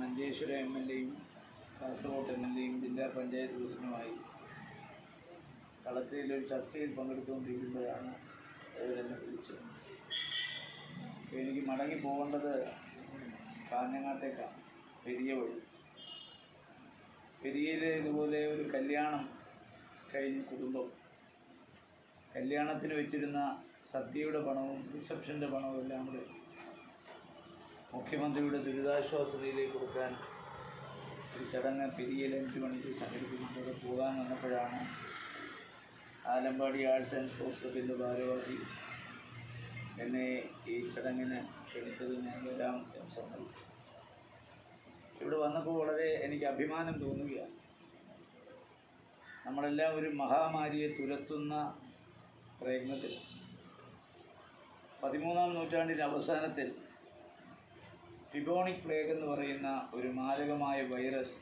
Manjeshwaram M L എയും Kasaragod M L എയും ജില്ലാ പഞ്ചായത്ത് പ്രസിഡന്റുമായി കളക്ടറയിൽ ഒരു ചർച്ചയിൽ പങ്കെടുത്തുകൊണ്ടിരിക്കുമ്പോഴാണ് അവരെന്നെ വിളിച്ചത്. എനിക്ക് മടങ്ങി പോകേണ്ടത് കാഞ്ഞങ്ങാട്ടേക്കാണ് പെരിയ വഴി. പെരിയയിൽ ഇതുപോലെ ഒരു കല്യാണം കഴിഞ്ഞ കുടുംബം കല്യാണത്തിന് വെച്ചിരുന്ന സദ്യയുടെ പണവും റിസപ്ഷന്റെ പണവും എല്ലാം കൂടെ മുഖ്യമന്ത്രിയുടെ ദുരിതാശ്വാസ നിധിയിലേക്ക് കൊടുക്കാൻ ഒരു ചടങ്ങ് പെരിയയിൽ അഞ്ച് മണിക്ക് സംഘടിപ്പിക്കുമ്പോൾ പോകാൻ വന്നപ്പോഴാണ് ആലമ്പാടി ആർട്സ് ആൻഡ് സ്പോർട്സ് ക്ലബിന്റെ ഭാരവാഹി എന്നെ ഈ ചടങ്ങിന് ക്ഷണിച്ചത് ഞാൻ വരാം എന്ന് സമ്മതിച്ചു. ഇവിടെ വന്നപ്പോൾ വളരെ എനിക്ക് അഭിമാനം തോന്നുകയാണ്. നമ്മളെല്ലാം ഒരു മഹാമാരിയെ തുരത്തുന്ന പ്രയത്നത്തിൽ പതിമൂന്നാം നൂറ്റാണ്ടിന്റെ അവസാനത്തിൽ ഫിബോണിക് പ്ലേഗ് എന്ന് പറയുന്ന ഒരു മാരകമായ വൈറസ്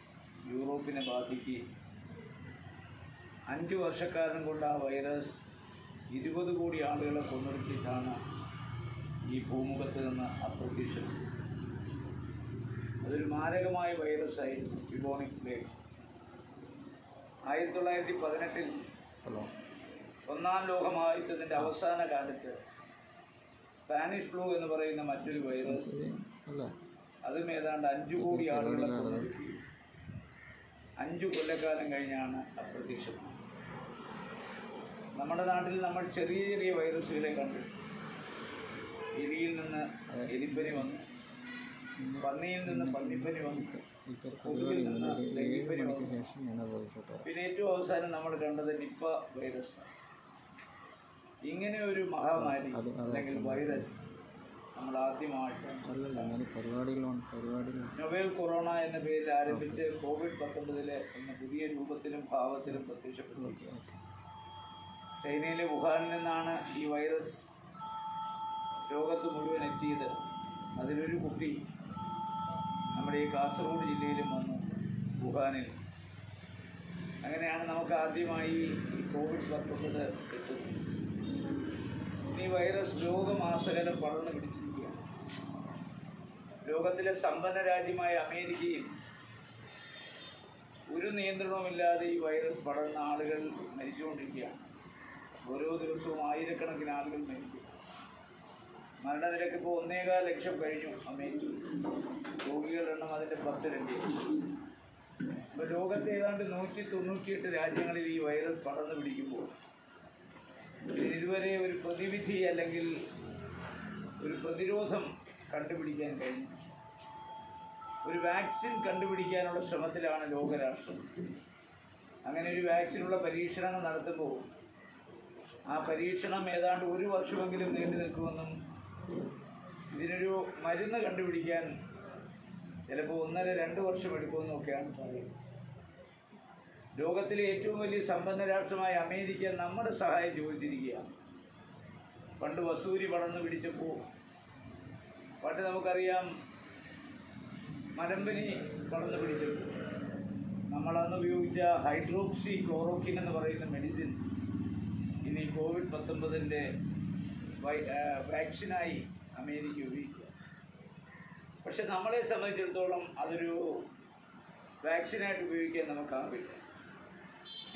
യൂറോപ്പിനെ ബാധിക്കുകയും അഞ്ച് വർഷക്കാലം കൊണ്ട് ആ വൈറസ് ഇരുപത് കോടി ആളുകളെ കൊന്നൊടുക്കിയിട്ടാണ് ഈ ഭൂമുഖത്ത് നിന്ന് അപ്രത്യക്ഷം അതൊരു മാരകമായ വൈറസായിരുന്നു ഫിബോണിക് പ്ലേഗ്. ആയിരത്തി തൊള്ളായിരത്തി പതിനെട്ടിൽ ഒന്നാം ലോകമഹായുദ്ധത്തിന്റെ അവസാന കാലത്ത് സ്പാനിഷ് ഫ്ലൂ എന്ന് പറയുന്ന മറ്റൊരു വൈറസ് അതും ഏതാണ്ട് അഞ്ചു കോടി ആളുകളെ കൊന്നൊടുക്കി അഞ്ചു കൊല്ലക്കാലം കഴിഞ്ഞാണ് അപ്രത്യക്ഷം നമ്മുടെ നാട്ടിൽ നമ്മൾ ചെറിയ ചെറിയ വൈറസുകളെ കണ്ടു. എലിയിൽ നിന്ന് എലിപ്പനി വന്നു. പന്നിയിൽ നിന്ന് പന്നിപ്പനി വന്നു. കൊതുകിൽ നിന്ന് ഡെങ്കിപ്പനി പിന്നെ ഏറ്റവും അവസാനം നമ്മൾ കണ്ടത് നിപ്പ വൈറസ് ഇങ്ങനെ ഒരു മഹാമാരി അല്ലെങ്കിൽ വൈറസ് നമ്മൾ ആദ്യമായിട്ട് നൊവേൽ കൊറോണ എന്ന പേരിൽ ആരംഭിച്ച് കോവിഡ് പത്തൊമ്പതിലെ എന്ന പുതിയ രൂപത്തിലും ഭാവത്തിലും പ്രത്യക്ഷപ്പെട്ടു ചൈനയിലെ വുഹാനിൽ നിന്നാണ് ഈ വൈറസ് ലോകത്ത് മുഴുവൻ എത്തിയത്. അതിലൊരു കുട്ടി നമ്മുടെ ഈ കാസർഗോഡ് ജില്ലയിലും വന്നു വുഹാനിൽ. അങ്ങനെയാണ് നമുക്ക് ആദ്യമായി ഈ കോവിഡ് പത്തൊമ്പത് എത്തുന്നത്. ഈ വൈറസ് ലോകമാസകലം പടർന്നു പിടിച്ചിരിക്കുകയാണ്. ലോകത്തിലെ സമ്പന്ന രാജ്യമായ അമേരിക്കയിൽ ഒരു നിയന്ത്രണവുമില്ലാതെ ഈ വൈറസ് പടർന്ന ആളുകൾ മരിച്ചുകൊണ്ടിരിക്കുകയാണ്. ഓരോ ദിവസവും ആയിരക്കണക്കിന് ആളുകൾ മരിക്കും. മരണനിരക്ക് ഇപ്പോൾ ഒന്നേകാൽ ലക്ഷം കഴിഞ്ഞു അമേരിക്കയിൽ രോഗികളുടെ എണ്ണം അതിന്റെ രണ്ട് ഇപ്പോൾ ലോകത്തെ ഏതാണ്ട് നൂറ്റി തൊണ്ണൂറ്റിയെട്ട് രാജ്യങ്ങളിൽ ഈ വൈറസ് പടർന്നു പിടിക്കുമ്പോൾ ഇതുവരെ ഒരു പ്രതിവിധി അല്ലെങ്കിൽ ഒരു പ്രതിരോധം കണ്ടുപിടിക്കാൻ കഴിഞ്ഞു. ഒരു വാക്സിൻ കണ്ടുപിടിക്കാനുള്ള ശ്രമത്തിലാണ് ലോകരാഷ്ട്രം. അങ്ങനെ ഒരു വാക്സിനുള്ള പരീക്ഷണങ്ങൾ നടത്തുമ്പോൾ ആ പരീക്ഷണം ഏതാണ്ട് ഒരു വർഷമെങ്കിലും നീണ്ടു നിൽക്കുമെന്നും ഇതിനൊരു മരുന്ന് കണ്ടുപിടിക്കാൻ ചിലപ്പോൾ ഒന്നര രണ്ട് വർഷം എടുക്കുമെന്നും ഒക്കെയാണ് പറയുന്നത്. ലോകത്തിലെ ഏറ്റവും വലിയ സമ്പന്ന രാഷ്ട്രമായ അമേരിക്ക നമ്മുടെ സഹായം ചോദിച്ചിരിക്കുകയാണ്. പണ്ട് വസൂരി വളർന്നു പിടിച്ചപ്പോൾ പണ്ട് നമുക്കറിയാം മരമ്പനി വളർന്നു പിടിച്ചപ്പോൾ നമ്മളന്ന് ഉപയോഗിച്ച ഹൈഡ്രോക്സി ക്ലോറോക്കിൻ എന്ന് പറയുന്ന മെഡിസിൻ ഇനി കോവിഡ് പത്തൊമ്പതിന്റെ വാക്സിനായി അമേരിക്ക ഉപയോഗിക്കുക. പക്ഷെ നമ്മളെ സംബന്ധിച്ചിടത്തോളം അതൊരു വാക്സിനായിട്ട് ഉപയോഗിക്കാൻ നമുക്കാവില്ല.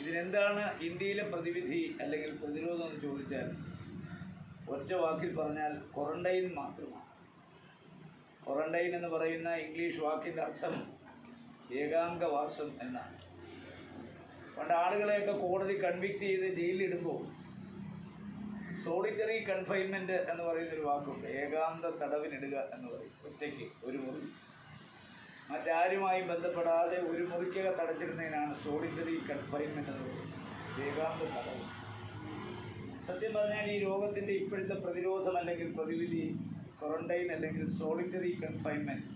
ഇതിനെന്താണ് ഇന്ത്യയിലെ പ്രതിവിധി അല്ലെങ്കിൽ പ്രതിരോധം എന്ന് ചോദിച്ചാൽ ഒറ്റ വാക്കിൽ പറഞ്ഞാൽ ക്വാറന്റൈൻ മാത്രമാണ്. ക്വാറന്റൈൻ എന്ന് പറയുന്ന ഇംഗ്ലീഷ് വാക്കിന്റെ അർത്ഥം ഏകാംഗവാസം എന്നാണ്. പണ്ട് ആളുകളെയൊക്കെ കോടതി കൺവിക്ട് ചെയ്ത് ജയിലിലിടുമ്പോൾ സോളിറ്ററി കൺഫൈൻമെന്റ് എന്ന് പറയുന്നൊരു വാക്കുണ്ട്. ഏകാന്ത തടവിനിടുക എന്ന് പറയും. ഒറ്റയ്ക്ക് ഒരു മുറി. മറ്റാരുമായും ബന്ധപ്പെടാതെ ഒരു മുറിക്കക തടച്ചിരുന്നതിനാണ് സോളിറ്ററി കൺഫൈൻമെന്റ് എന്ന് പറയുന്നത് തടവ് സത്യം പറഞ്ഞാൽ ഈ രോഗത്തിന്റെ ഇപ്പോഴത്തെ പ്രതിരോധം അല്ലെങ്കിൽ പ്രതിവിധി ക്വാറന്റൈൻ അല്ലെങ്കിൽ സോളിറ്ററി കൺഫൈൻമെന്റ്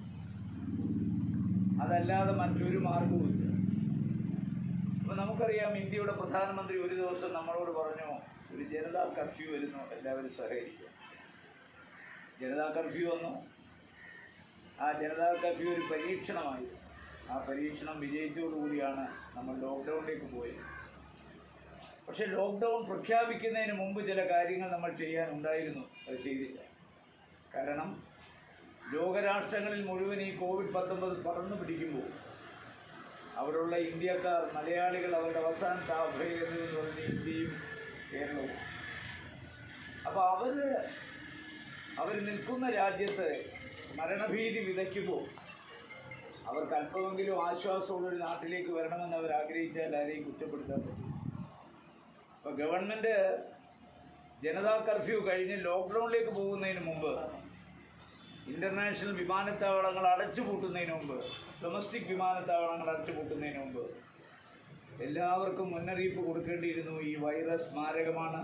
അതല്ലാതെ മറ്റൊരു മാർഗവുമില്ല. അപ്പോൾ നമുക്കറിയാം ഇന്ത്യയുടെ പ്രധാനമന്ത്രി ഒരു ദിവസം നമ്മളോട് പറഞ്ഞു ഒരു ജനതാ കർഫ്യൂ വരുന്നു എല്ലാവരും സഹകരിക്കുക. ജനതാ കർഫ്യൂ വന്നു. ആ ജനതാ കർഫ്യൂ ഒരു പരീക്ഷണമായിരുന്നു. ആ പരീക്ഷണം വിജയിച്ചതോടുകൂടിയാണ് നമ്മൾ ലോക്ക്ഡൗണിലേക്ക് പോയത്. പക്ഷെ ലോക്ക്ഡൗൺ പ്രഖ്യാപിക്കുന്നതിന് മുമ്പ് ചില കാര്യങ്ങൾ നമ്മൾ ചെയ്യാനുണ്ടായിരുന്നു. അത് ചെയ്തില്ല. കാരണം ലോകരാഷ്ട്രങ്ങളിൽ മുഴുവൻ ഈ കോവിഡ് പത്തൊമ്പത് പടർന്നു പിടിക്കുമ്പോൾ അവിടെയുള്ള ഇന്ത്യക്കാർ മലയാളികൾ അവരുടെ അവസാനത്തെ അഭയം എന്ന് പറഞ്ഞ ഇന്ത്യയും കേരളവും. അപ്പോൾ അവർ അവർ നിൽക്കുന്ന രാജ്യത്ത് മരണഭീതി വിതയ്ക്കുമ്പോൾ അവർക്ക് അല്പമെങ്കിലും ആശ്വാസമുള്ളൊരു നാട്ടിലേക്ക് വരണമെന്ന് അവർ ആഗ്രഹിച്ചാൽ ആരെയും കുറ്റപ്പെടുത്താൻ പറ്റും അപ്പോൾ ഗവൺമെന്റ് ജനതാ കർഫ്യൂ കഴിഞ്ഞ് ലോക്ക്ഡൗണിലേക്ക് പോകുന്നതിന് മുമ്പ് ഇന്റർനാഷണൽ വിമാനത്താവളങ്ങൾ അടച്ചുപൂട്ടുന്നതിന് മുമ്പ് ഡൊമസ്റ്റിക് വിമാനത്താവളങ്ങൾ അടച്ചുപൂട്ടുന്നതിന് മുമ്പ് എല്ലാവർക്കും മുന്നറിയിപ്പ് കൊടുക്കേണ്ടിയിരുന്നു ഈ വൈറസ് മാരകമാണ്.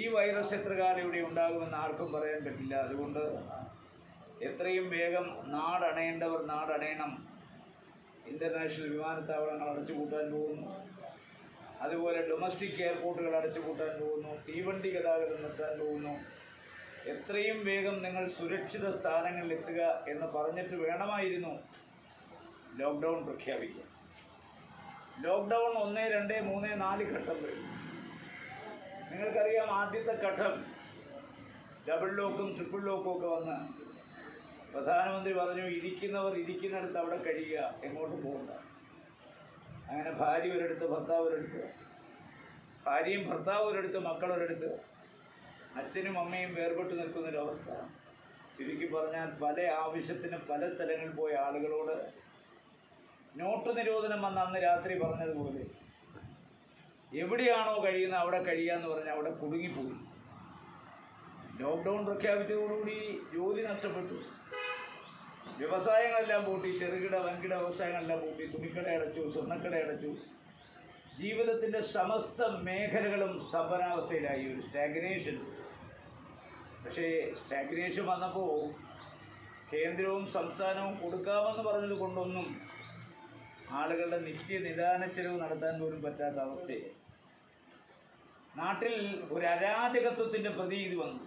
ഈ വൈറസ് എത്ര കാലം ഇവിടെ ഉണ്ടാകുമെന്ന് ആർക്കും പറയാൻ പറ്റില്ല. അതുകൊണ്ട് എത്രയും വേഗം നാടണയേണ്ടവർ നാടണയണം ഇന്റർനാഷണൽ വിമാനത്താവളങ്ങൾ അടച്ചുപൂട്ടാൻ പോകുന്നു. അതുപോലെ ഡൊമസ്റ്റിക് എയർപോർട്ടുകൾ അടച്ചുപൂട്ടാൻ പോകുന്നു. തീവണ്ടി ഗതാഗതം നിർത്താൻ പോകുന്നു. എത്രയും വേഗം നിങ്ങൾ സുരക്ഷിത സ്ഥാനങ്ങളിൽ എത്തുക എന്ന് പറഞ്ഞിട്ട് വേണമായിരുന്നു ലോക്ക്ഡൗൺ പ്രഖ്യാപിക്കുക ലോക്ക്ഡൗൺ ഒന്ന് രണ്ട് മൂന്ന് നാല് ഘട്ടം വരും നിങ്ങൾക്കറിയാം ആദ്യത്തെ ഘട്ടം ഡബിൾ ലോക്കും ട്രിപ്പിൾ ലോക്കും ഒക്കെ വന്ന് പ്രധാനമന്ത്രി പറഞ്ഞു ഇരിക്കുന്നവർ ഇരിക്കുന്നിടത്ത് അവിടെ കഴിയുക എങ്ങോട്ടും പോകണ്ട. അങ്ങനെ ഭാര്യ ഒരിടത്ത് ഭർത്താവ് ഒരിടത്ത് ഭാര്യയും ഭർത്താവ് ഒരിടത്ത് മക്കളൊരിടത്ത് അച്ഛനും അമ്മയും വേർപെട്ട് നിൽക്കുന്നൊരവസ്ഥ ചുരുക്കി പറഞ്ഞാൽ പല ആവശ്യത്തിന് പല സ്ഥലങ്ങളിൽ പോയ ആളുകളോട് നോട്ട് നിരോധനം വന്ന അന്ന് രാത്രി പറഞ്ഞതുപോലെ എവിടെയാണോ കഴിയുന്നത് അവിടെ കഴിയാന്ന് പറഞ്ഞാൽ അവിടെ കുടുങ്ങിപ്പോയി. ലോക്ക്ഡൗൺ പ്രഖ്യാപിച്ചതോടുകൂടി ജോലി നഷ്ടപ്പെട്ടു. വ്യവസായങ്ങളെല്ലാം പൂട്ടി ചെറുകിട വൻകിട വ്യവസായങ്ങളെല്ലാം പൂട്ടി തുണിക്കട അടച്ചു സ്വർണക്കട അടച്ചു. ജീവിതത്തിന്റെ സമസ്ത മേഖലകളും സ്തംഭനാവസ്ഥയിലായി. ഒരു സ്റ്റാഗ്നേഷൻ പക്ഷേ സ്റ്റാഗ്നേഷൻ വന്നപ്പോൾ കേന്ദ്രവും സംസ്ഥാനവും കൊടുക്കാമെന്ന് പറഞ്ഞത് കൊണ്ടൊന്നും ആളുകളുടെ നിത്യ നിദാന ചെലവ് നടത്താൻ പോലും പറ്റാത്ത അവസ്ഥയെ നാട്ടിൽ ഒരു അരാജകത്വത്തിന്റെ പ്രതീതി വന്നു.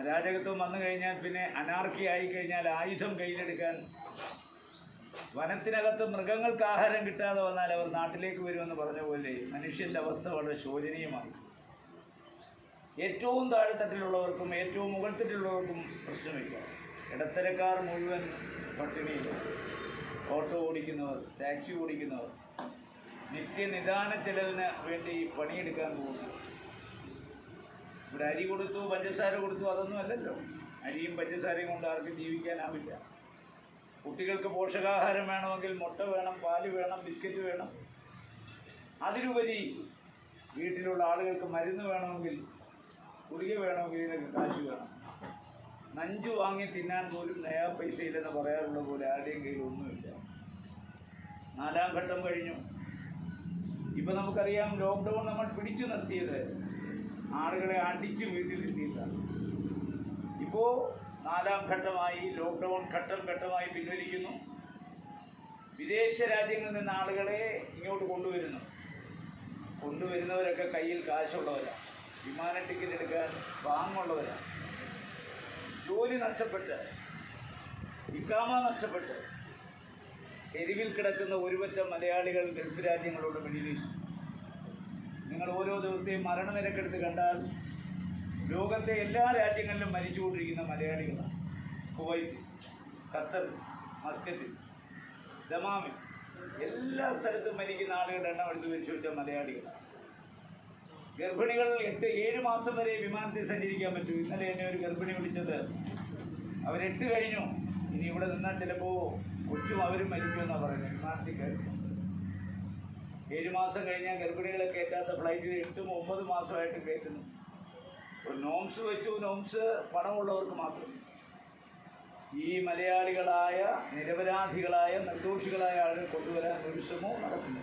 അരാജകത്വം വന്നു കഴിഞ്ഞാൽ പിന്നെ അനാർക്കി ആയി കഴിഞ്ഞാൽ ആയുധം കയ്യിലെടുക്കാൻ വനത്തിനകത്ത് മൃഗങ്ങൾക്ക് ആഹാരം കിട്ടാതെ വന്നാൽ അവർ നാട്ടിലേക്ക് വരുമെന്ന് പറഞ്ഞ പോലെ മനുഷ്യന്റെ അവസ്ഥ വളരെ ശോചനീയമായി ഏറ്റവും താഴെത്തട്ടിലുള്ളവർക്കും ഏറ്റവും മുകൾത്തട്ടിലുള്ളവർക്കും പ്രശ്നമില്ല. ഇടത്തരക്കാർ മുഴുവൻ പട്ടിണിയില്ല ഓട്ടോ ഓടിക്കുന്നവർ ടാക്സി ഓടിക്കുന്നവർ നിത്യനിദാന ചെലവിന് വേണ്ടി പണിയെടുക്കാൻ പോകുന്നു. ഇവിടെ അരി കൊടുത്തു പഞ്ചസാര കൊടുത്തു അതൊന്നും അല്ലല്ലോ. അരിയും പഞ്ചസാരയും കൊണ്ട് ആർക്കും ജീവിക്കാനാവില്ല. കുട്ടികൾക്ക് പോഷകാഹാരം വേണമെങ്കിൽ മുട്ട വേണം പാൽ വേണം ബിസ്ക്കറ്റ് വേണം. അതിലുപരി വീട്ടിലുള്ള ആളുകൾക്ക് മരുന്ന് വേണമെങ്കിൽ ഗുളിക വേണമെങ്കിൽ ഇതിനൊക്കെ കാശ് വേണം. നഞ്ചു വാങ്ങി തിന്നാൻ പോലും നയാ പൈസ ഇല്ലെന്ന് പറയാറുള്ള പോലെ ആരുടെയും കയ്യിൽ ഒന്നുമില്ല. നാലാം ഘട്ടം കഴിഞ്ഞു. ഇപ്പം നമുക്കറിയാം ലോക്ക്ഡൗൺ നമ്മൾ പിടിച്ചു നിർത്തിയത് ആളുകളെ അടിച്ച് വീട്ടിലിരുത്തിയിട്ടാണ് ഇപ്പോൾ നാലാം ഘട്ടമായി ലോക്ക്ഡൗൺ ഘട്ടം ഘട്ടമായി പിൻവലിക്കുന്നു. വിദേശ രാജ്യങ്ങളിൽ നിന്ന് ആളുകളെ ഇങ്ങോട്ട് കൊണ്ടുവരുന്നു. കൊണ്ടുവരുന്നവരൊക്കെ കയ്യിൽ കാശുള്ളവരാണ് വിമാന ടിക്കറ്റ് എടുക്കാൻ വാങ്ങുള്ളവരാണ് ജോലി നഷ്ടപ്പെട്ട് ഇക്കാമ നഷ്ടപ്പെട്ട് തെരുവിൽ കിടക്കുന്ന ഒരുപറ്റം മലയാളികൾ ഗൾഫ് രാജ്യങ്ങളോട് ഈസ്റ്റ് നിങ്ങൾ ഓരോ ദിവസത്തെയും മരണനിരക്കെടുത്ത് കണ്ടാൽ ലോകത്തെ എല്ലാ രാജ്യങ്ങളിലും മരിച്ചുകൊണ്ടിരിക്കുന്ന മലയാളികളാണ്. കുവൈറ്റ് ഖത്തർ മസ്കറ്റ് ദമാമിൽ എല്ലാ സ്ഥലത്തും മരിക്കുന്ന ആളുകളുടെ എണ്ണം എടുത്ത് പരിശോധിച്ച മലയാളികളാണ്. ഗർഭിണികൾ എട്ട് ഏഴ് മാസം വരെ വിമാനത്തിൽ സഞ്ചരിക്കാൻ പറ്റൂ. ഇന്നലെ എന്നെ ഒരു ഗർഭിണി വിളിച്ചത്. അവരെട്ട് കഴിഞ്ഞു. ഇനി ഇവിടെ നിന്നാൽ ചിലപ്പോൾ കൊച്ചും അവരും മരിക്കുമെന്നാണ് പറയുന്നത്. വിമാനത്തിൽ കയറി. ഏഴ് മാസം കഴിഞ്ഞാൽ ഗർഭിണികളെ കയറ്റാത്ത ഫ്ലൈറ്റിൽ എട്ടും ഒമ്പത് മാസമായിട്ട് കയറ്റുന്നു ഒരു നോംസ് വെച്ചു നോംസ് പണമുള്ളവർക്ക് മാത്രം. ഈ മലയാളികളായ നിരപരാധികളായ നിർദോഷികളായ ആളുകൾ കൊണ്ടുവരാൻ ഒരു ശ്രമവും നടക്കുന്നു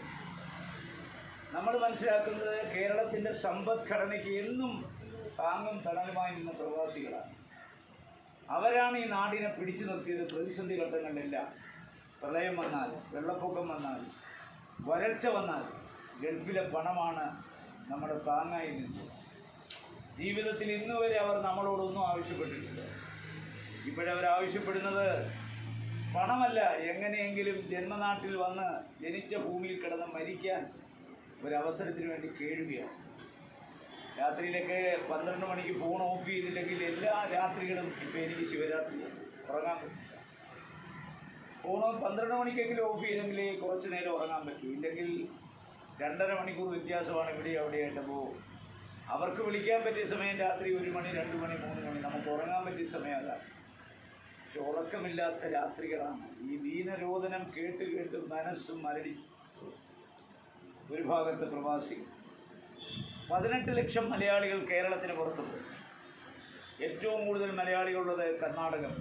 നമ്മൾ മനസ്സിലാക്കുന്നത് കേരളത്തിന്റെ സമ്പദ്ഘടനയ്ക്ക് എന്നും താങ്ങും തണലുമായി നിന്ന പ്രവാസികളാണ്. അവരാണ് ഈ നാടിനെ പിടിച്ചു നിർത്തിയത് പ്രതിസന്ധി ഘട്ടങ്ങളിലെല്ലാം. പ്രളയം വന്നാൽ വെള്ളപ്പൊക്കം വന്നാൽ വരൾച്ച വന്നാൽ ഗൾഫിലെ പണമാണ് നമ്മുടെ താങ്ങായി നിന്നത്. ജീവിതത്തിൽ ഇന്ന് വരെ അവർ നമ്മളോടൊന്നും ആവശ്യപ്പെട്ടിട്ടില്ല. ഇപ്പോഴവർ ആവശ്യപ്പെടുന്നത് പണമല്ല എങ്ങനെയെങ്കിലും ജന്മനാട്ടിൽ വന്ന് ജനിച്ച ഭൂമിയിൽ കിടന്ന് മരിക്കാൻ ഒരവസരത്തിന് വേണ്ടി കേഴുകയാണ് രാത്രിയിലൊക്കെ പന്ത്രണ്ട് മണിക്ക് ഫോൺ ഓഫ് ചെയ്തില്ലെങ്കിൽ എല്ലാ രാത്രികളും ഇപ്പം എനിക്ക് ശിവരാത്രി ഉറങ്ങാൻ ഫോൺ പന്ത്രണ്ട് മണിക്കെങ്കിലും ഓഫ് ചെയ്തെങ്കിൽ കുറച്ച് നേരം ഉറങ്ങാൻ പറ്റൂ. ഇല്ലെങ്കിൽ രണ്ടര മണിക്കൂർ വ്യത്യാസമാണ് ഇവിടെ അവിടെയായിട്ട് പോകും അവർക്ക് വിളിക്കാൻ പറ്റിയ സമയം രാത്രി ഒരു മണി രണ്ട് മണി മൂന്ന് മണി. നമുക്ക് ഉറങ്ങാൻ പറ്റിയ സമയം അതാണ് പക്ഷെ ഉറക്കമില്ലാത്ത രാത്രികളാണ്. ഈ ദീനരോധനം കേട്ട് കേട്ട് മനസ്സും മരടിച്ചു ഒരു ഭാഗത്ത് പ്രവാസി. പതിനെട്ട് ലക്ഷം മലയാളികൾ കേരളത്തിന് പുറത്തുണ്ട്. ഏറ്റവും കൂടുതൽ മലയാളികളുള്ളത് കർണാടകം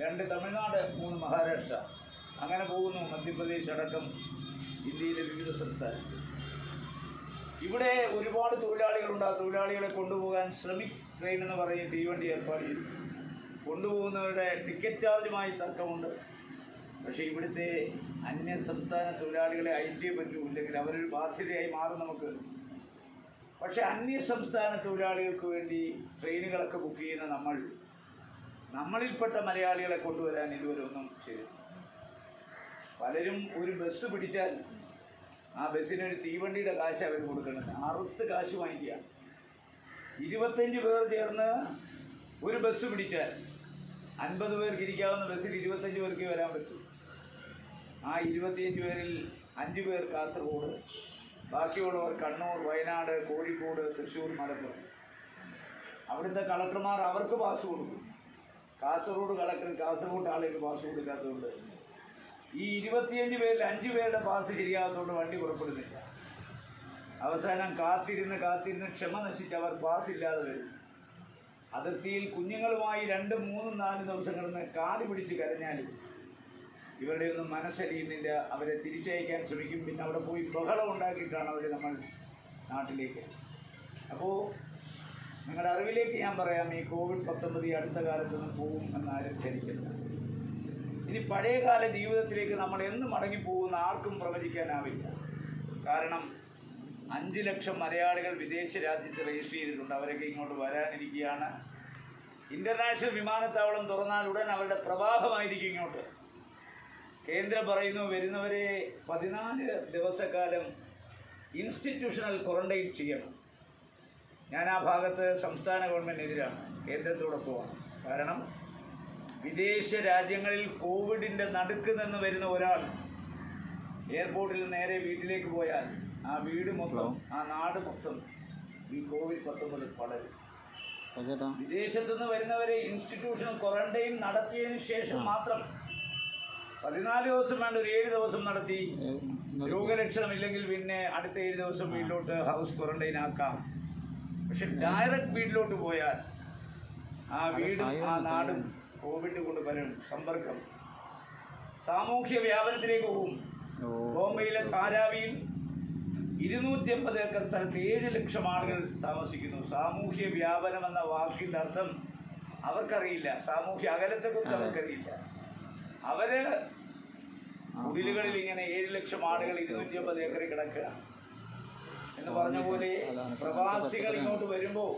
രണ്ട് തമിഴ്നാട് മൂന്ന് മഹാരാഷ്ട്ര. അങ്ങനെ പോകുന്നു മധ്യപ്രദേശ് അടക്കം ഇന്ത്യയിലെ വിവിധ സംസ്ഥാനങ്ങൾ. ഇവിടെ ഒരുപാട് തൊഴിലാളികളുണ്ട്. ആ തൊഴിലാളികളെ കൊണ്ടുപോകാൻ ശ്രമിക് ട്രെയിൻ എന്ന് പറയും തീവണ്ടി ഏർപ്പാട് ചെയ്തു കൊണ്ടുപോകുന്നവരുടെ ടിക്കറ്റ് ചാർജുമായി തർക്കമുണ്ട്. പക്ഷേ ഇവിടുത്തെ അന്യ സംസ്ഥാന തൊഴിലാളികളെ അയച്ചേ പറ്റൂ. ഇല്ലെങ്കിൽ അവരൊരു ബാധ്യതയായി മാറും നമുക്ക്. പക്ഷേ അന്യ സംസ്ഥാന തൊഴിലാളികൾക്ക് വേണ്ടി ട്രെയിനുകളൊക്കെ ബുക്ക് ചെയ്യുന്ന നമ്മൾ നമ്മളിൽപ്പെട്ട മലയാളികളെ കൊണ്ടുവരാൻ ഇതുവരെ ഒന്നും പലരും ഒരു ബസ് പിടിച്ചാൽ ആ ബസ്സിന് ഒരു തീവണ്ടിയുടെ കാശ് അവർ കൊടുക്കണം അറുത്ത് കാശ് വാങ്ങിക്കുക. ഇരുപത്തഞ്ച് പേർ ചേർന്ന് ഒരു ബസ് പിടിച്ചാൽ അൻപത് പേർക്ക് ഇരിക്കാവുന്ന ബസ്സിൽ ഇരുപത്തഞ്ച് പേർക്ക് വരാൻ പറ്റും. ആ ഇരുപത്തിയഞ്ച് പേരിൽ അഞ്ച് പേർ കാസർഗോഡ് ബാക്കിയുള്ളവർ കണ്ണൂർ വയനാട് കോഴിക്കോട് തൃശ്ശൂർ മലപ്പുറം. അവിടുത്തെ കളക്ടർമാർ അവർക്ക് പാസ് കൊടുക്കും. കാസർഗോഡ് കളക്ടർ കാസർഗോഡ് ആളുകൾക്ക് പാസ് കൊടുക്കാത്തതുകൊണ്ട്. ഈ ഇരുപത്തിയഞ്ച് പേരിൽ അഞ്ച് പേരുടെ പാസ് ശരിയാകാത്തതുകൊണ്ട് വണ്ടി പുറപ്പെടുന്നില്ല. അവസാനം കാത്തിരുന്ന് കാത്തിരുന്ന് ക്ഷമ നശിച്ച് അവർ പാസ് ഇല്ലാതെ വരും. അതിർത്തിയിൽ കുഞ്ഞുങ്ങളുമായി രണ്ടും മൂന്നും നാലും ദിവസം കിടന്ന് കാൽ പിടിച്ച് കരഞ്ഞാലും ഇവരുടെ ഒന്നും മനസ്സറിയുന്നില്ല അവരെ തിരിച്ചയക്കാൻ ശ്രമിക്കും. പിന്നെ അവിടെ പോയി ബഹളം ഉണ്ടാക്കിയിട്ടാണ് അവർ നമ്മൾ നാട്ടിലേക്ക്. അപ്പോൾ നിങ്ങളുടെ അറിവിലേക്ക് ഞാൻ പറയാം ഈ കോവിഡ് പത്തൊമ്പത് ഈ അടുത്ത കാലത്തൊന്നും പോകും എന്നാരും ധരിക്കില്ല. ഇനി പഴയകാല ജീവിതത്തിലേക്ക് നമ്മൾ എന്ന് മടങ്ങിപ്പോകുന്ന ആർക്കും പ്രവചിക്കാനാവില്ല. കാരണം അഞ്ച് ലക്ഷം മലയാളികൾ വിദേശ രാജ്യത്ത് രജിസ്റ്റർ ചെയ്തിട്ടുണ്ട്. അവരൊക്കെ ഇങ്ങോട്ട് വരാനിരിക്കുകയാണ്. ഇന്റർനാഷണൽ വിമാനത്താവളം തുറന്നാൽ ഉടൻ അവരുടെ പ്രവാഹമായിരിക്കും ഇങ്ങോട്ട്. കേന്ദ്രം പറയുന്നു വരുന്നവരെ പതിനാല് ദിവസക്കാലം ഇൻസ്റ്റിറ്റ്യൂഷണൽ ക്വാറന്റൈൻ ചെയ്യണം. ഞാൻ ആ ഭാഗത്ത് സംസ്ഥാന ഗവൺമെന്റിനെതിരാണ് കേന്ദ്രത്തോടൊപ്പമാണ് കാരണം വിദേശ രാജ്യങ്ങളിൽ കോവിഡിന്റെ നടുക്ക് നിന്ന് വരുന്ന ഒരാൾ എയർപോർട്ടിൽ നേരെ വീട്ടിലേക്ക് പോയാൽ ആ വീട് മൊത്തം ആ നാട് മൊത്തം ഈ കോവിഡ് പത്തൊമ്പത് പടരും. വിദേശത്തുനിന്ന് വരുന്നവരെ ഇൻസ്റ്റിറ്റ്യൂഷണൽ ക്വാറന്റൈൻ നടത്തിയതിനു ശേഷം മാത്രം പതിനാല് ദിവസം വേണ്ട ഒരു ഏഴ് ദിവസം നടത്തി. രോഗലക്ഷണമില്ലെങ്കിൽ രോഗലക്ഷണം ഇല്ലെങ്കിൽ പിന്നെ അടുത്ത ഏഴ് ദിവസം വീട്ടിലോട്ട് ഹൗസ് ക്വാറന്റൈൻ ആക്കാം. പക്ഷെ ഡയറക്റ്റ് വീട്ടിലോട്ട് പോയാൽ ആ വീടും ആ നാടും കോവിഡ് കൊണ്ട് പലരും സമ്പർക്കം. സാമൂഹ്യ വ്യാപനത്തിലേക്ക് പോകും. ബോംബെയിലെ ധാരാവിയിൽ ഇരുന്നൂറ്റി അമ്പത് ഏക്കർ സ്ഥലത്ത് ഏഴ് ലക്ഷം ആളുകൾ താമസിക്കുന്നു. സാമൂഹ്യ വ്യാപനം എന്ന വാക്കിന്റെ അർത്ഥം അവർക്കറിയില്ല. സാമൂഹ്യ അകലത്തെ കുറിച്ച് അവർക്കറിയില്ല. അവർ കുടിലുകളിൽ ഇങ്ങനെ ഏഴ് ലക്ഷം ആളുകൾ ഇരുന്നൂറ്റി അമ്പത് ഏക്കറിൽ കിടക്കുക. എന്ന് പറഞ്ഞ പോലെ പ്രവാസികൾ ഇങ്ങോട്ട് വരുമ്പോൾ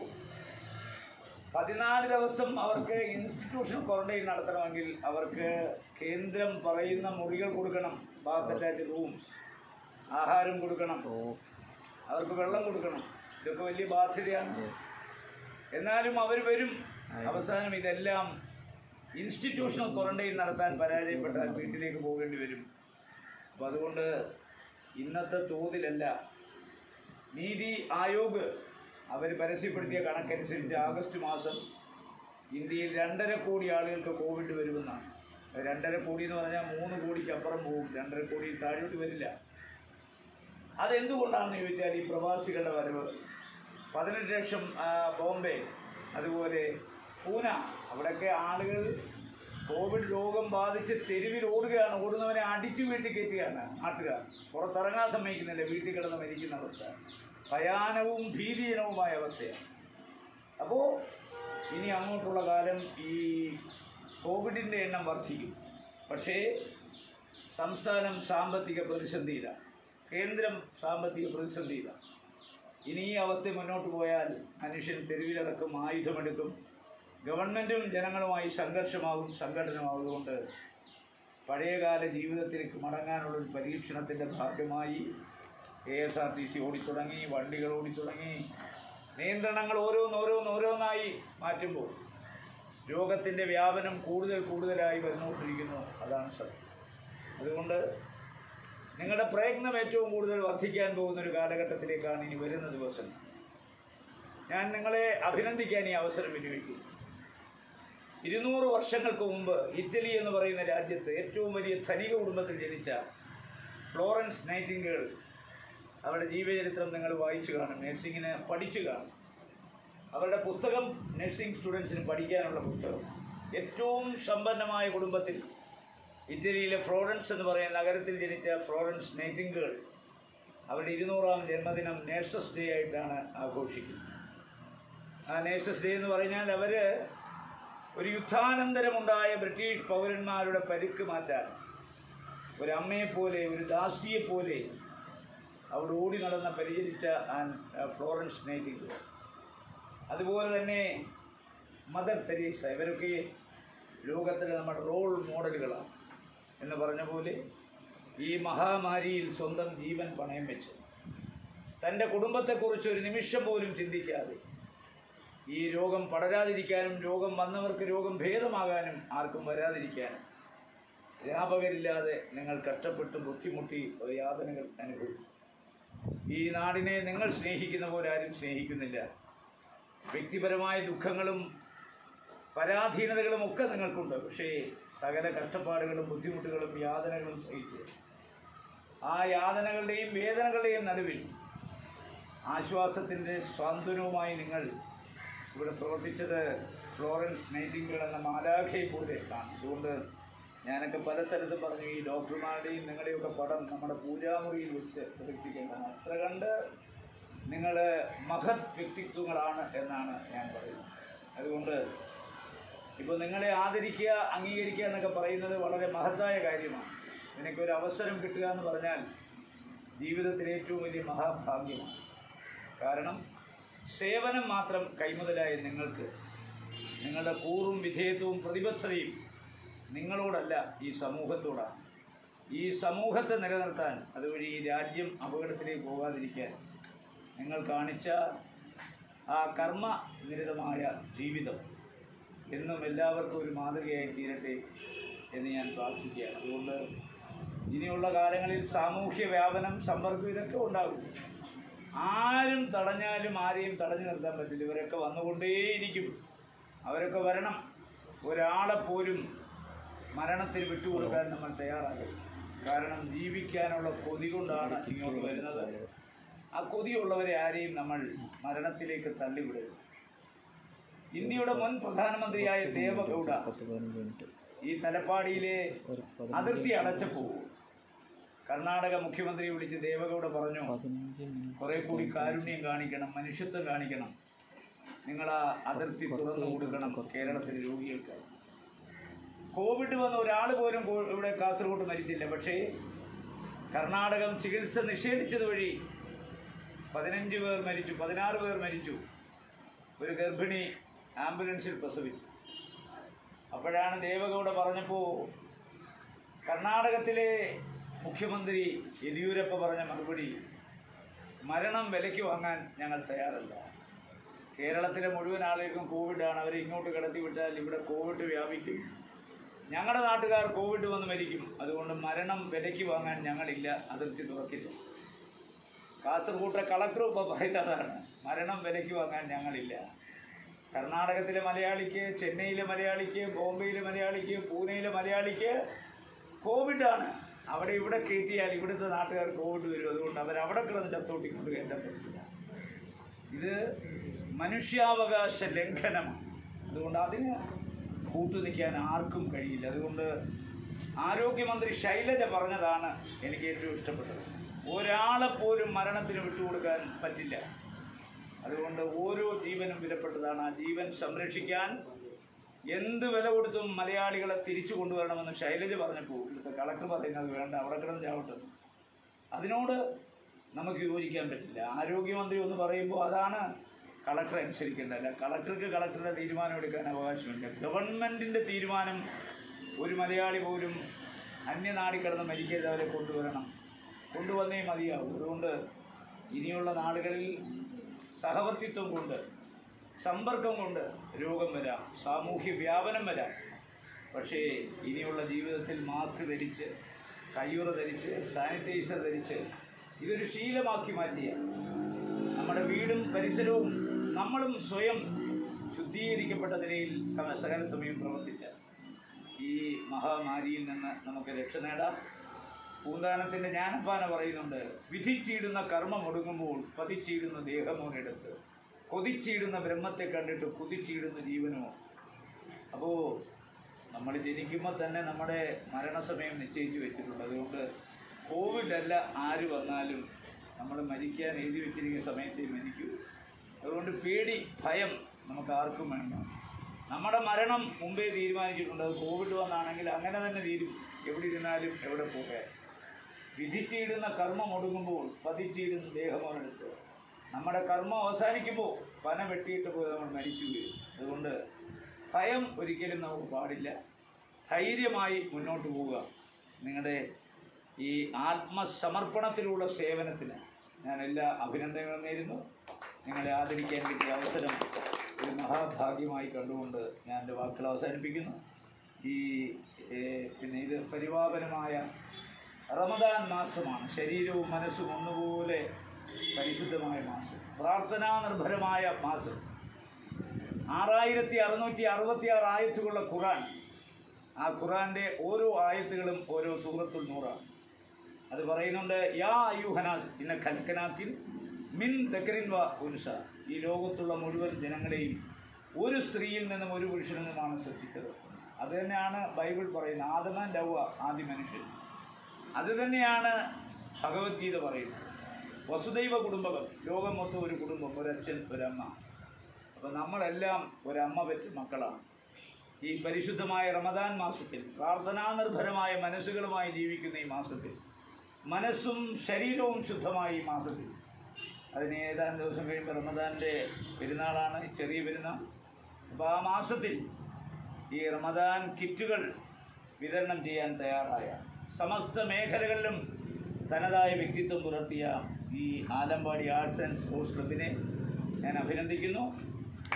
പതിനാല് ദിവസം അവർക്ക് ഇൻസ്റ്റിറ്റ്യൂഷൻ ക്വാറന്റൈൻ നടത്തണമെങ്കിൽ അവർക്ക് കേന്ദ്രം പറയുന്ന മുറികൾ കൊടുക്കണം. ബാത്ത് അറ്റാച്ച് റൂംസ് ആഹാരം കൊടുക്കണം. അവർക്ക് വെള്ളം കൊടുക്കണം. ഇതൊക്കെ വലിയ ബാധ്യതയാണ്. എന്നാലും അവർ വരും. അവസാനം ഇതെല്ലാം ഇൻസ്റ്റിറ്റ്യൂഷണൽ ക്വാറന്റൈൻ നടത്താൻ പരാജയപ്പെട്ടാൽ വീട്ടിലേക്ക് പോകേണ്ടി വരും. അപ്പം അതുകൊണ്ട് ഇന്നത്തെ തോതിലല്ല നീതി ആയോഗ്. അവർ പരസ്യപ്പെടുത്തിയ കണക്കനുസരിച്ച് ആഗസ്റ്റ് മാസം ഇന്ത്യയിൽ രണ്ടര കോടി ആളുകൾക്ക് കോവിഡ് വരുമെന്നാണ്. രണ്ടര കോടി എന്ന് പറഞ്ഞാൽ മൂന്ന് കോടിക്ക് അപ്പുറം പോകും. രണ്ടര കോടി താഴോട്ട് വരില്ല. അതെന്തുകൊണ്ടാണെന്ന് ചോദിച്ചാൽ ഈ പ്രവാസികളുടെ വരവ്. പതിനെട്ട് ലക്ഷം ബോംബെ അതുപോലെ പൂന അവിടെയൊക്കെ ആളുകൾ കോവിഡ് രോഗം ബാധിച്ച് തെരുവിൽ ഓടുകയാണ്. ഓടുന്നവനെ അടിച്ചു വീട്ടിൽ കയറ്റുകയാണ് നാട്ടുകാർ. പുറത്തിറങ്ങാൻ സമ്മതിക്കുന്നില്ല. വീട്ടിൽ കിടന്ന് മരിക്കുന്ന അവസ്ഥ. ഭയാനവും ഭീതിജനവുമായ അവസ്ഥയാണ്. അപ്പോൾ ഇനി അങ്ങോട്ടുള്ള കാലം ഈ കോവിഡിന്റെ എണ്ണം വർദ്ധിക്കും. പക്ഷേ സംസ്ഥാനം സാമ്പത്തിക പ്രതിസന്ധിയിലാണ് കേന്ദ്രം സാമ്പത്തിക പ്രതിസന്ധിയിലാണ് ഇനി ഈ അവസ്ഥ മുന്നോട്ട് പോയാൽ മനുഷ്യൻ തെരുവിലിറക്കും ആയുധമെടുക്കും. ഗവൺമെന്റും ജനങ്ങളുമായി സംഘർഷമാകും സംഘടനമാകുന്നതുകൊണ്ട് പഴയകാല ജീവിതത്തിലേക്ക് മടങ്ങാനുള്ള ഒരു പരീക്ഷണത്തിന്റെ ഭാഗമായി K S R T C ഓടിത്തുടങ്ങി വണ്ടികൾ ഓടിത്തുടങ്ങി നിയന്ത്രണങ്ങൾ ഓരോന്നോരോന്ന് ഓരോന്നായി മാറ്റുമ്പോൾ രോഗത്തിന്റെ വ്യാപനം കൂടുതൽ കൂടുതലായി വന്നുകൊണ്ടിരിക്കുന്നു. അതാണ് സത്യം. അതുകൊണ്ട് നിങ്ങളുടെ പ്രയത്നം ഏറ്റവും കൂടുതൽ വർദ്ധിക്കാൻ പോകുന്ന ഒരു കാലഘട്ടത്തിലേക്കാണ് ഇനി വരുന്ന ദിവസം. ഞാൻ നിങ്ങളെ അഭിനന്ദിക്കാൻ ഈ അവസരം വിനിയോഗിക്കുന്നു. ഇരുന്നൂറ് വർഷങ്ങൾക്ക് മുമ്പ് ഇറ്റലി എന്ന് പറയുന്ന രാജ്യത്ത് ഏറ്റവും വലിയ ധനിക കുടുംബത്തിൽ ജനിച്ച ഫ്ലോറൻസ് നൈറ്റിംഗേൾ അവരുടെ ജീവചരിത്രം നിങ്ങൾ വായിച്ചു കാണും നഴ്സിങ്ങിന് പഠിച്ചു കാണും. അവരുടെ പുസ്തകം നഴ്സിംഗ് സ്റ്റുഡൻസിന് പഠിക്കാനുള്ള പുസ്തകം. ഏറ്റവും സമ്പന്നമായ കുടുംബത്തിൽ ഇറ്റലിയിലെ ഫ്ലോറൻസ് എന്ന് പറയുന്ന നഗരത്തിൽ ജനിച്ച ഫ്ലോറൻസ് നൈറ്റിംഗേൾ അവരുടെ ഇരുന്നൂറാം ജന്മദിനം നേഴ്സസ് ഡേ ആയിട്ടാണ് ആഘോഷിക്കുന്നത്. ആ നേഴ്സസ് ഡേ എന്ന് പറഞ്ഞാൽ അവർ ഒരു യുദ്ധാനന്തരമുണ്ടായ ബ്രിട്ടീഷ് പൗരന്മാരുടെ പരുക്ക് മാറ്റാൻ. ഒരമ്മയെപ്പോലെ ഒരു ദാസിയെപ്പോലെ അവിടെ ഓടി നടന്ന പരിചരിച്ച ഫ്ലോറൻസ് നൈറ്റിംഗ്. അതുപോലെ തന്നെ മദർ തെരേസ ഇവരൊക്കെ ലോകത്തിലെ നമ്മുടെ റോൾ മോഡലുകളാണ് എന്ന് പറഞ്ഞ പോലെ ഈ മഹാമാരിയിൽ സ്വന്തം ജീവൻ പണയം വെച്ച്. തന്റെ കുടുംബത്തെക്കുറിച്ച് ഒരു നിമിഷം പോലും ചിന്തിക്കാതെ ഈ രോഗം പടരാതിരിക്കാനും രോഗം വന്നവർക്ക് രോഗം ഭേദമാകാനും ആർക്കും വരാതിരിക്കാനും രാപകരില്ലാതെ നിങ്ങൾ കഷ്ടപ്പെട്ട് ബുദ്ധിമുട്ടി യാതനകൾ അനുഭവിച്ചു ഈ നാടിനെ നിങ്ങൾ സ്നേഹിക്കുന്ന പോലെ ആരും സ്നേഹിക്കുന്നില്ല. വ്യക്തിപരമായ ദുഃഖങ്ങളും പരാധീനതകളും ഒക്കെ നിങ്ങൾക്കുണ്ട്. പക്ഷേ സകല കഷ്ടപ്പാടുകളും ബുദ്ധിമുട്ടുകളും യാതനകളും സഹിച്ച് ആ യാതനകളുടെയും വേദനകളുടെയും നടുവിൽ ആശ്വാസത്തിന്റെ സ്വാന്തനവുമായി നിങ്ങൾ ഇവിടെ പ്രവർത്തിച്ചത് ഫ്ലോറൻസ് നൈറ്റിംഗേൾ എന്ന മാലാഖയെ പോലെ അതുകൊണ്ട് ഞാനൊക്കെ പല സ്ഥലത്തും പറഞ്ഞു ഈ ഡോക്ടർമാരുടെയും നിങ്ങളുടെയൊക്കെ പടം നമ്മുടെ പൂജാമുറിയിൽ വെച്ച് പ്രവർത്തിക്കേണ്ടതാണ് അത്ര കണ്ട് നിങ്ങൾ മഹത് വ്യക്തിത്വങ്ങളാണ് എന്നാണ് ഞാൻ പറയുന്നത്. അതുകൊണ്ട് ഇപ്പോൾ നിങ്ങളെ ആദരിക്കുക അംഗീകരിക്കുക എന്നൊക്കെ പറയുന്നത് വളരെ മഹത്തായ കാര്യമാണ്. നിനക്കൊരു അവസരം കിട്ടുക എന്ന് പറഞ്ഞാൽ ജീവിതത്തിലെ ഏറ്റവും വലിയ മഹാഭാഗ്യമാണ്. കാരണം സേവനം മാത്രം കൈമുതലായ നിങ്ങൾക്ക് നിങ്ങളുടെ കൂറും വിധേയത്വവും പ്രതിബദ്ധതയും നിങ്ങളോടല്ല ഈ സമൂഹത്തോടാണ്. ഈ സമൂഹത്തെ നിലനിർത്താൻ അതുവഴി ഈ രാജ്യം അപകടത്തിലേക്ക് പോകാതിരിക്കാൻ നിങ്ങൾ കാണിച്ച ആ കർമ്മ നിരതമായ ജീവിതം എന്നും എല്ലാവർക്കും ഒരു മാതൃകയായി തീരട്ടെ എന്ന് ഞാൻ പ്രാർത്ഥിക്കുകയാണ്. അതുകൊണ്ട് ഇനിയുള്ള കാലങ്ങളിൽ സാമൂഹ്യ വ്യാപനം സമ്പർക്കം ഇതൊക്കെ ഉണ്ടാകും. ആരും തടഞ്ഞാലും ആരെയും തടഞ്ഞു നിർത്താൻ പറ്റില്ല. ഇവരൊക്കെ വന്നുകൊണ്ടേയിരിക്കും. അവരൊക്കെ വരണം. ഒരാളെ പോലും മരണത്തിന് വിട്ടുകൊടുക്കാൻ നമ്മൾ തയ്യാറാകും കാരണം ജീവിക്കാനുള്ള കൊതി കൊണ്ടാണ് ഇങ്ങോട്ട് വരുന്നത്. ആ കൊതിയുള്ളവരെ ആരെയും നമ്മൾ മരണത്തിലേക്ക് തള്ളിവിടരുത്. ഇന്ത്യയുടെ മുൻ പ്രധാനമന്ത്രിയായ ദേവഗൗഡ ഈ തലപ്പാടിയിലെ അതിർത്തി അടച്ചപ്പോൾ കർണാടക മുഖ്യമന്ത്രി വിളിച്ച് ദേവഗൗഡ പറഞ്ഞു കുറേ കുറെ കൂടി കാരുണ്യം കാണിക്കണം മനുഷ്യത്വം കാണിക്കണം. നിങ്ങൾ ആ അതിർത്തി തുറന്നു കൊടുക്കണം കേരളത്തിലെ രോഗികൾക്ക്. കോവിഡ് വന്ന ഒരാൾ പോലും ഇവിടെ കാസർഗോഡ് മരിച്ചില്ല. പക്ഷേ കർണാടകം ചികിത്സ നിഷേധിച്ചത് വഴി പതിനഞ്ച് പേർ മരിച്ചു പതിനാറ് പേർ മരിച്ചു. ഒരു ഗർഭിണി ആംബുലൻസിൽ പ്രസവിച്ചു. അപ്പോഴാണ് ദേവഗൗഡ പറഞ്ഞപ്പോൾ കർണാടകത്തിലെ മുഖ്യമന്ത്രി യെദ്യൂരപ്പ പറഞ്ഞ മറുപടി മരണം വിലയ്ക്ക് വാങ്ങാൻ ഞങ്ങൾ തയ്യാറല്ല. കേരളത്തിലെ മുഴുവൻ ആളുകൾക്കും കോവിഡാണ് അവരെ ഇങ്ങോട്ട് കടത്തി വിട്ടാൽ ഇവിടെ കോവിഡ് വ്യാപിക്കും. ഞങ്ങളുടെ നാട്ടുകാർ കോവിഡ് വന്ന് മരിക്കും. അതുകൊണ്ട് മരണം വിലയ്ക്ക് വാങ്ങാൻ ഞങ്ങളില്ല. അതിർത്തി തുറക്കില്ല. കാസർഗോട്ടെ കളക്ടർ ഇപ്പോൾ പറയുന്നതാണ് മരണം വിലയ്ക്ക് വാങ്ങാൻ ഞങ്ങളില്ല. കർണാടകത്തിലെ മലയാളിക്ക് ചെന്നൈയിലെ മലയാളിക്ക് ബോംബെയിലെ മലയാളിക്ക് പൂനെയിലെ മലയാളിക്ക് കോവിഡാണ് അവിടെ ഇവിടെ കയറ്റിയാൽ ഇവിടുത്തെ നാട്ടുകാർ കോവിഡ് വരും. അതുകൊണ്ട് അവർ അവിടെ കിടന്ന് ചത്തോട്ടി കൊണ്ട് കയറ്റാൻ പറ്റില്ല ഇത് മനുഷ്യാവകാശ ലംഘനമാണ്. അതുകൊണ്ട് അതിന് കൂട്ടു നിൽക്കാൻ ആർക്കും കഴിയില്ല. അതുകൊണ്ട് ആരോഗ്യമന്ത്രി ശൈലജ പറഞ്ഞതാണ് എനിക്ക് ഏറ്റവും ഇഷ്ടപ്പെട്ടത്. ഒരാളെ പോലും മരണത്തിന് വിട്ടുകൊടുക്കാൻ പറ്റില്ല. അതുകൊണ്ട് ഓരോ ജീവനും വിലപ്പെട്ടതാണ് ആ ജീവൻ സംരക്ഷിക്കാൻ എന്ത് വില കൊടുത്തും മലയാളികളെ തിരിച്ചു കൊണ്ടുവരണമെന്ന് ശൈലജ പറഞ്ഞപ്പോൾ ഇവിടുത്തെ കളക്ടർ പറയുന്നത് വേണ്ട അവിടെ കിടന്ന് ചാവട്ടെ. അതിനോട് നമുക്ക് യോജിക്കാൻ പറ്റില്ല. ആരോഗ്യമന്ത്രി എന്ന് പറയുമ്പോൾ അതാണ് കളക്ടർ അനുസരിക്കേണ്ടതല്ല കളക്ടർക്ക് കളക്ടറുടെ തീരുമാനം എടുക്കാൻ അവകാശമില്ല. ഗവൺമെന്റിന്റെ തീരുമാനം ഒരു മലയാളി പോലും അന്യനാടി കിടന്ന് മരിക്കാതെ കൊണ്ടുവരണം. കൊണ്ടുവന്നേ മതിയാവും. അതുകൊണ്ട് ഇനിയുള്ള നാടുകളിൽ സഹവർത്തിത്വം കൊണ്ട് സമ്പർക്കം കൊണ്ട് രോഗം വരാം സാമൂഹ്യ വ്യാപനം വരാം. പക്ഷേ ഇനിയുള്ള ജീവിതത്തിൽ മാസ്ക് ധരിച്ച് കയ്യുറ ധരിച്ച് സാനിറ്റൈസർ ധരിച്ച് ഇതൊരു ശീലമാക്കി മാറ്റിയ. നമ്മുടെ വീടും പരിസരവും നമ്മളും സ്വയം ശുദ്ധീകരിക്കപ്പെട്ട നിലയിൽ സകല സമയം പ്രവർത്തിച്ച ഈ മഹാമാരിയിൽ നിന്ന് നമുക്ക് രക്ഷ നേടാം. പൂന്താനത്തിന്റെ ജ്ഞാനപ്പാന പറയുന്നുണ്ട് വിധിച്ചിടുന്ന കർമ്മം ഒടുങ്ങുമ്പോൾ പതിച്ചിടുന്ന ദേഹമോനെടുത്ത് കൊതിച്ചിടുന്ന ബ്രഹ്മത്തെ കണ്ടിട്ട് കുതിച്ചിടുന്ന ജീവനോ? അപ്പോൾ നമ്മൾ ജനിക്കുമ്പോൾ തന്നെ നമ്മുടെ മരണസമയം നിശ്ചയിച്ച് വെച്ചിട്ടുണ്ട്. അതുകൊണ്ട് കോവിഡ് അല്ല ആര് വന്നാലും നമ്മൾ മരിക്കാൻ എഴുതി വെച്ചിരിക്കുന്ന സമയത്തെ മരിക്കൂ. അതുകൊണ്ട് പേടി ഭയം നമുക്ക് ആർക്കും വേണ്ട. നമ്മുടെ മരണം മുമ്പേ തീരുമാനിച്ചിട്ടുണ്ട്. അത് കോവിഡ് വന്നാണെങ്കിൽ അങ്ങനെ തന്നെ തീരും. എവിടെ ഇരുന്നാലും എവിടെ പോകാൻ. വിധിച്ചിടുന്ന കർമ്മം ഒടുങ്ങുമ്പോൾ പതിച്ചിടുന്ന ദേഹമോനെടുത്ത് നമ്മുടെ കർമ്മം അവസാനിക്കുമ്പോൾ പന വെട്ടിയിട്ട് പോയി നമ്മൾ മരിച്ചു വീഴും. അതുകൊണ്ട് ഭയം ഒരിക്കലും നമുക്ക് പാടില്ല. ധൈര്യമായി മുന്നോട്ട് പോവുക. നിങ്ങളുടെ ഈ ആത്മസമർപ്പണത്തിലുള്ള സേവനത്തിന് ഞാൻ എല്ലാ അഭിനന്ദനങ്ങളും നേരുന്നു. നിങ്ങളെ ആദരിക്കാൻ കിട്ടിയ അവസരം ഒരു മഹാഭാഗ്യമായി കണ്ടുകൊണ്ട് ഞാൻ എന്റെ വാക്കുകൾ അവസാനിപ്പിക്കുന്നു. ഈ പിന്നെ ഇത് പരിപാവനമായ റമദാൻ മാസമാണ്. ശരീരവും മനസ്സും ഒന്നുപോലെ പരിശുദ്ധമായ മാസം. പ്രാർത്ഥനാ നിർഭരമായ മാസം. ആറായിരത്തി അറുന്നൂറ്റി അറുപത്തി ആറ് ആയത്തുകളുള്ള ഖുറാൻ ആ ഖുറാന്റെ ഓരോ ആയത്തുകളും ഓരോ സൂറത്തുൽ നൂറാണ്. അത് പറയുന്നുണ്ട് യാ അയ്യൂഹനാസ് ഇന്ന ഖൽക്കനാക്കിൻ മിൻ ദക്കരിൻ വ പുരുഷ ഈ ലോകത്തുള്ള മുഴുവൻ ജനങ്ങളെയും ഒരു സ്ത്രീയിൽ നിന്നും ഒരു പുരുഷനിൽ നിന്നുമാണ് സൃഷ്ടിച്ചത് അത് തന്നെയാണ് ബൈബിൾ പറയുന്നത് ആദമൻ ലവ്വ ആദ്യ മനുഷ്യൻ. അത് തന്നെയാണ് ഭഗവത്ഗീത പറയുന്നത്. വസുദൈവ കുടുംബകം. ലോകം മൊത്തം ഒരു കുടുംബം ഒരച്ഛൻ ഒരമ്മ. അപ്പോൾ നമ്മളെല്ലാം ഒരമ്മ പറ്റി മക്കളാണ്. ഈ പരിശുദ്ധമായ റമദാൻ മാസത്തിൽ പ്രാർത്ഥനാനിർഭരമായ മനസ്സുകളുമായി ജീവിക്കുന്ന ഈ മാസത്തിൽ മനസ്സും ശരീരവും ശുദ്ധമായ ഈ മാസത്തിൽ അതിന് ഏതാനും ദിവസം കഴിയുമ്പോൾ റമദാന്റെ പെരുന്നാളാണ് ചെറിയ പെരുന്നാൾ. അപ്പോൾ ആ മാസത്തിൽ ഈ റമദാൻ കിറ്റുകൾ വിതരണം ചെയ്യാൻ തയ്യാറായ സമസ്ത മേഖലകളിലും തനതായ വ്യക്തിത്വം പുലർത്തിയ ഈ ആലമ്പാടി ആർട്സ് ആൻഡ് സ്പോർട്സ് ക്ലബിനെ ഞാൻ അഭിനന്ദിക്കുന്നു.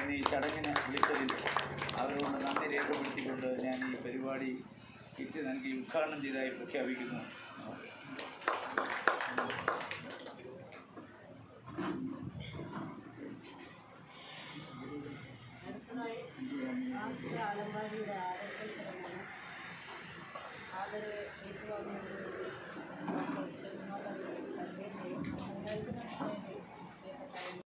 എന്നെ ഈ ചടങ്ങിന് വിളിച്ചതിൽ അവരോട് നന്ദി രേഖപ്പെടുത്തിക്കൊണ്ട് ഞാൻ ഈ പരിപാടി കിറ്റ് നൽകി ഉദ്ഘാടനം ചെയ്തതായി പ്രഖ്യാപിക്കുന്നു.